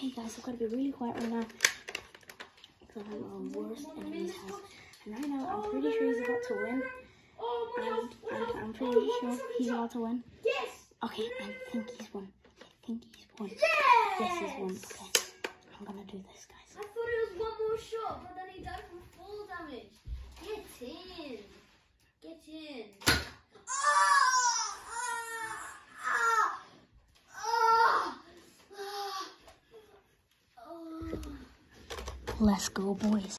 Hey guys, I've got to be really quiet right now. Because I'm our worst enemy's house. And right now, I'm pretty sure he's about to win. And, and I'm pretty sure he's about to win. Yes! Okay, I think he's won. I think he's won. Yes! Yes, he's won. Okay, I'm gonna do this, guys. I thought it was one more shot, but then he died from full damage. Get in. Get in. Let's go, boys.